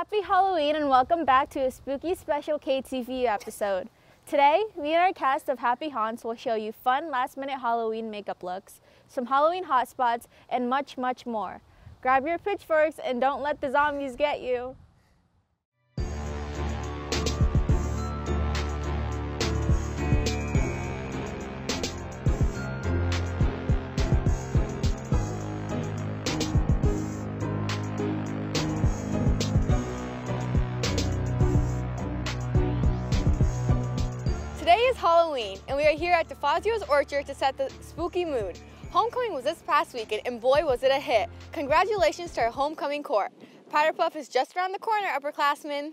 Happy Halloween and welcome back to a spooky special KTVU episode. Today, me and our cast of Happy Haunts will show you fun last minute Halloween makeup looks, some Halloween hotspots, and much, much more. Grab your pitchforks and don't let the zombies get you. Halloween, and we are here at DeFazio's Orchard to set the spooky mood. Homecoming was this past weekend, and boy was it a hit. Congratulations to our homecoming court. Powder Puff is just around the corner, upperclassmen.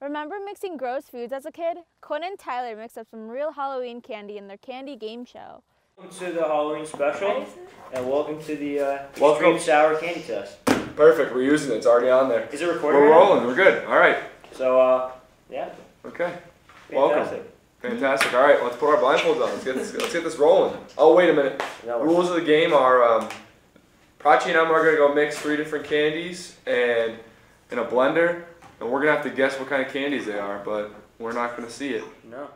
Remember mixing gross foods as a kid? Conan and Tyler mixed up some real Halloween candy in their candy game show. Welcome to the Halloween special, and welcome to the uh, Welcome. extreme sour candy test. Perfect. We're using it. It's already on there. Is it recording? We're right now? rolling. We're good. All right. So, uh, yeah, Okay. Welcome. Fantastic. Fantastic. All right. Let's put our blindfolds on. Let's get this. Let's get this rolling. Oh wait a minute. That works. Rules of the game are um, Prachi and I are gonna go mix three different candies and in a blender, and we're gonna have to guess what kind of candies they are, but we're not gonna see it. No.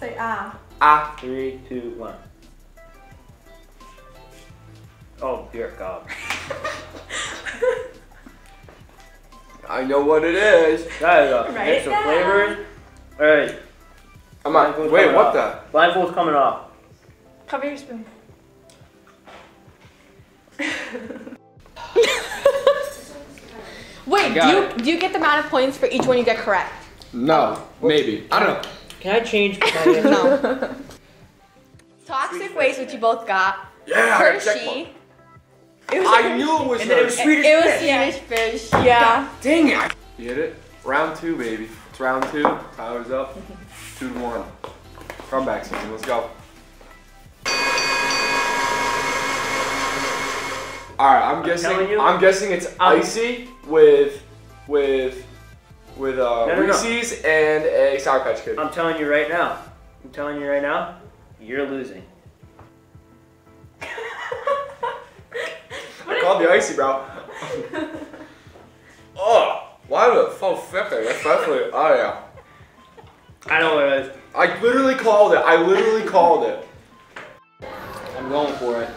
Say ah. Ah. Three, two, one. Oh dear God. I know what it is. That is a Write mix it of down. flavors. All right, I'm not. Blindfold's Wait. coming What off. the? blindfold's coming off. Cover your spoon. Wait, do got you do you get the amount of points for each one you get correct? No. Maybe. I don't know. Can I change? my? No. Toxic waste, which you both got. Yeah. I got check mark. Hershey. It was, I knew it was. And then it was Hershey. Swedish it was fish. Swedish fish. Yeah. Dang it! You hit it? Round two, baby. It's round two. Tyler's up. two to one. Comeback season. Let's go. Alright, I'm guessing telling you. I'm guessing it's I'm- icy with with with uh No, no, no. Reese's and a Sour Patch Kid. I'm telling you right now. I'm telling you right now. You're losing. I called the icy, bro. oh, why the so thick? That's definitely oh yeah. I know what it is. I literally called it. I literally called it. I'm going for it.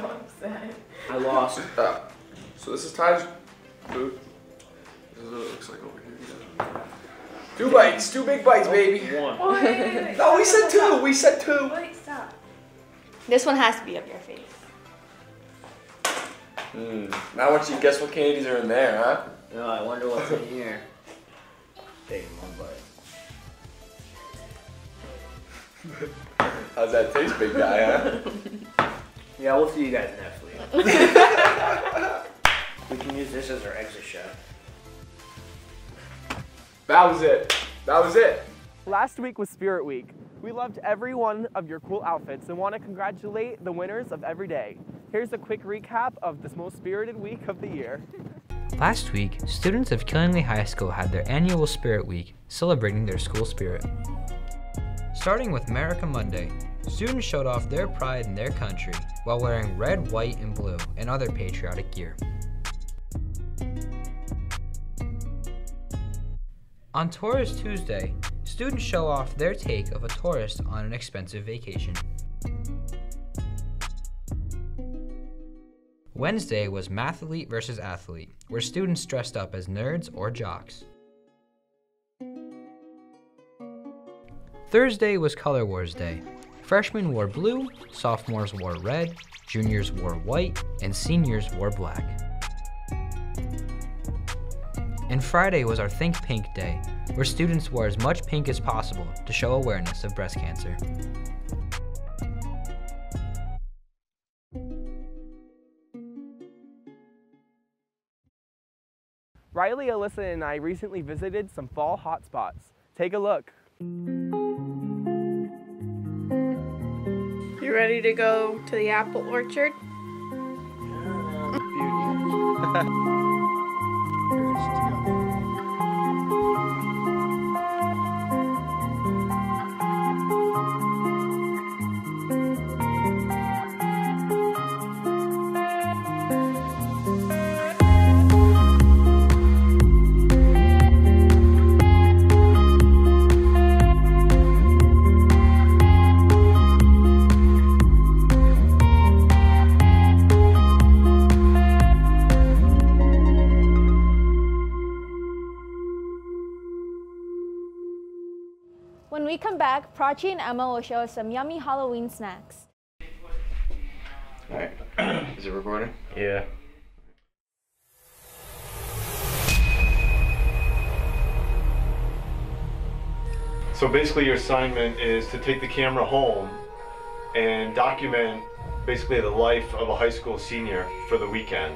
So upset. I lost. Uh, so this is Ty's food. This is what it looks like over here. Two bites, two big bites, baby. One. Oh, wait, wait, wait, wait. No, we said two. We said two. Wait, stop. This one has to be up your face. Hmm. Now, once you guess what candies are in there, huh? No, I wonder what's in here. Take one bite. How's that taste, big guy, huh? Yeah, we'll see you guys next week. we can use this as our exit shot. That was it. That was it. Last week was Spirit Week. We loved every one of your cool outfits and want to congratulate the winners of every day. Here's a quick recap of this most spirited week of the year. Last week, students of Killingly High School had their annual Spirit Week, celebrating their school spirit. Starting with America Monday, students showed off their pride in their country while wearing red, white, and blue and other patriotic gear. On Tourist Tuesday, students show off their take of a tourist on an expensive vacation. Wednesday was Mathlete versus Athlete, where students dressed up as nerds or jocks. Thursday was Color Wars Day. Freshmen wore blue, sophomores wore red, juniors wore white, and seniors wore black. And Friday was our Think Pink Day, where students wore as much pink as possible to show awareness of breast cancer. Riley, Alyssa, and I recently visited some fall hotspots. Take a look. You ready to go to the apple orchard? back, Prachi and Emma will show us some yummy Halloween snacks. Alright. Is it recording? Yeah. So basically, your assignment is to take the camera home and document basically the life of a high school senior for the weekend.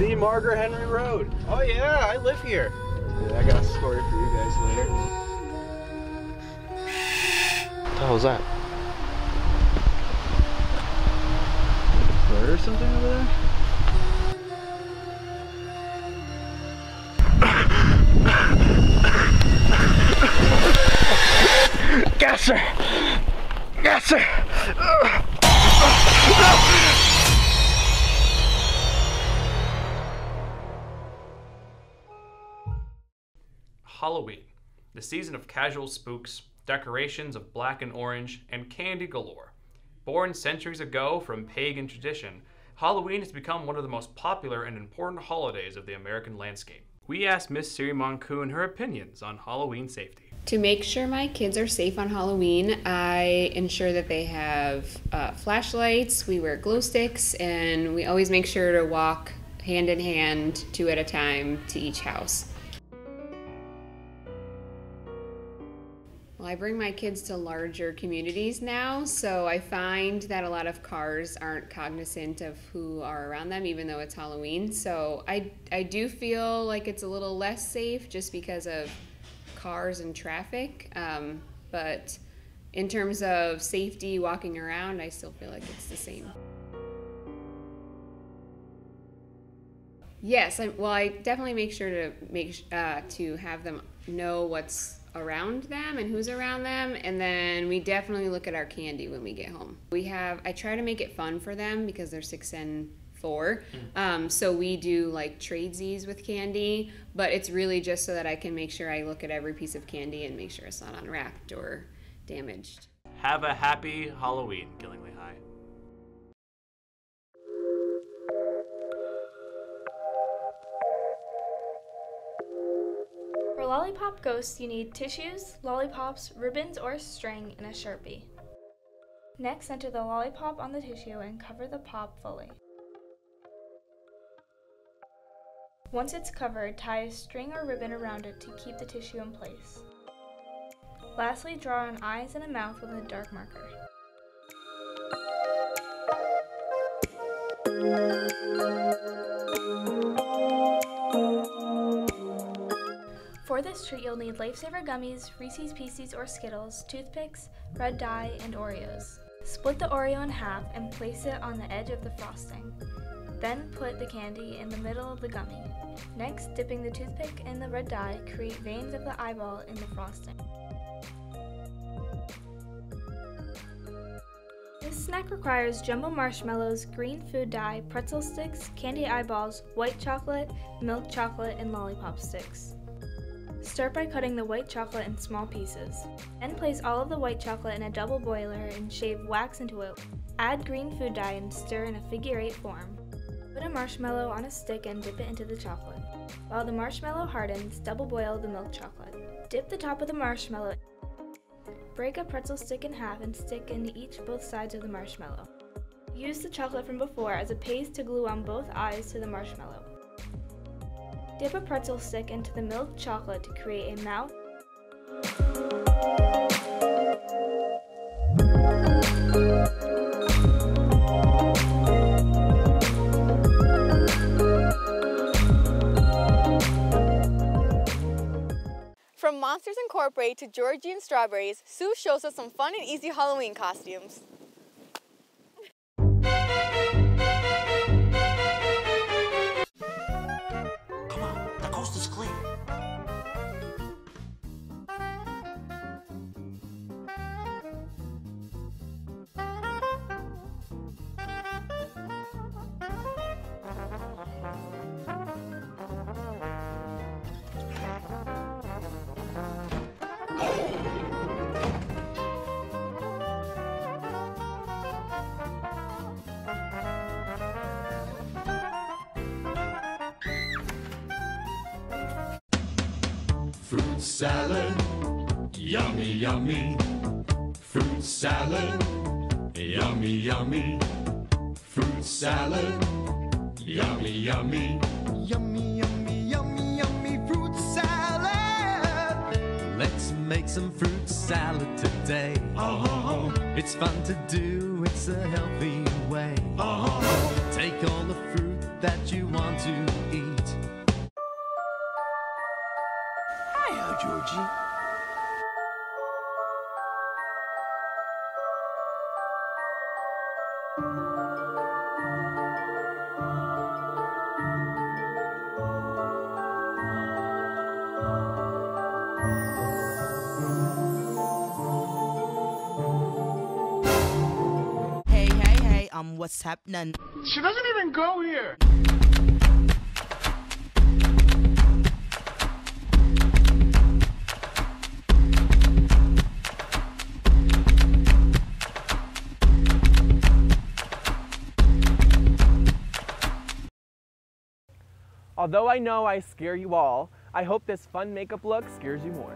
The Margaret Henry Road. Oh yeah, I live here. Yeah, I got a story for you guys later. What the hell was that? Bird or something over there? Gasser! Gasser! Halloween, the season of casual spooks, decorations of black and orange, and candy galore. Born centuries ago from pagan tradition, Halloween has become one of the most popular and important holidays of the American landscape. We asked Miss Siri Moncoon her opinions on Halloween safety. To make sure my kids are safe on Halloween, I ensure that they have uh, flashlights, we wear glow sticks, and we always make sure to walk hand in hand, two at a time, to each house. I bring my kids to larger communities now, so I find that a lot of cars aren't cognizant of who are around them, even though it's Halloween. So I, I do feel like it's a little less safe just because of cars and traffic. Um, but in terms of safety walking around, I still feel like it's the same. Yes, I, well, I definitely make sure to make uh, to have them know what's around them and who's around them, and then we definitely look at our candy when we get home. We have I try to make it fun for them because they're six and four, um, so we do like tradesies with candy, but it's really just so that I can make sure I look at every piece of candy and make sure it's not unwrapped or damaged. Have a happy Halloween, Killingly High. Lollipop ghosts, you need tissues, lollipops, ribbons or string, and a sharpie. Next, center the lollipop on the tissue and cover the pop fully. Once it's covered, tie a string or ribbon around it to keep the tissue in place. Lastly, draw on eyes and a mouth with a dark marker. For this treat, you'll need Lifesaver gummies, Reese's Pieces or Skittles, toothpicks, red dye, and Oreos. Split the Oreo in half and place it on the edge of the frosting. Then put the candy in the middle of the gummy. Next, dipping the toothpick in the red dye, create veins of the eyeball in the frosting. This snack requires jumbo marshmallows, green food dye, pretzel sticks, candy eyeballs, white chocolate, milk chocolate, and lollipop sticks. Start by cutting the white chocolate in small pieces. Then place all of the white chocolate in a double boiler and shave wax into it. Add green food dye and stir in a figure eight form. Put a marshmallow on a stick and dip it into the chocolate. While the marshmallow hardens, double boil the milk chocolate. Dip the top of the marshmallow. Break a pretzel stick in half and stick into each both sides of the marshmallow. Use the chocolate from before as a paste to glue on both eyes to the marshmallow. Dip a pretzel stick into the milk chocolate to create a mouth. From Monsters Incorporated to Georgian Strawberries, Sue shows us some fun and easy Halloween costumes. Salad, yummy, yummy. Fruit salad, yummy, yummy. Fruit salad, yummy, yummy. Yummy, yummy, yummy, yummy fruit salad. Let's make some fruit salad today. Uh-huh. It's fun to do, it's a healthy way. Uh-huh. Take all the fruit that you want to eat. Hiya, Hey, hey, hey, um, what's happening? She doesn't even go here. Although I know I scare you all, I hope this fun makeup look scares you more.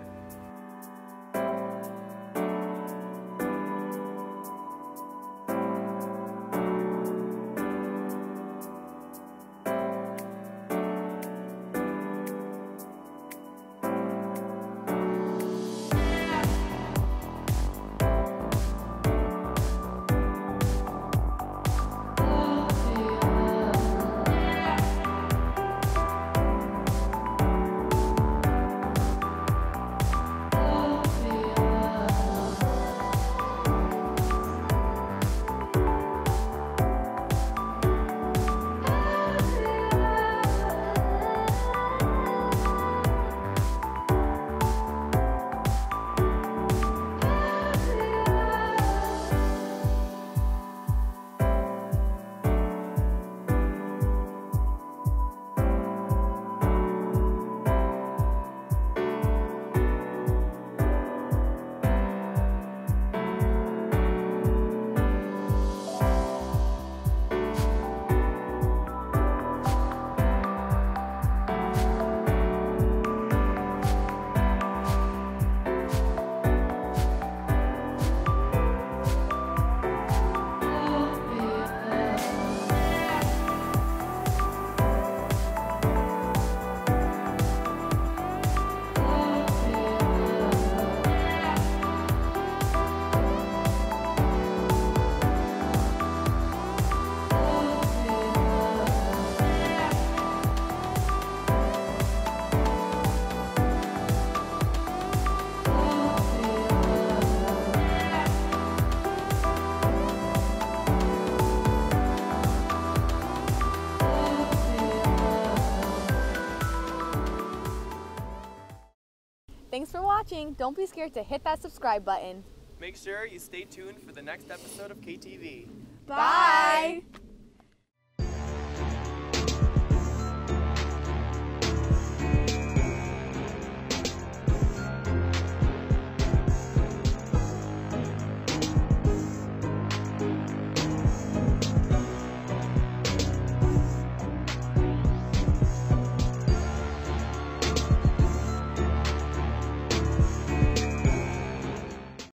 Watching. Don't be scared to hit that subscribe button. Make sure you stay tuned for the next episode of KTV. Bye.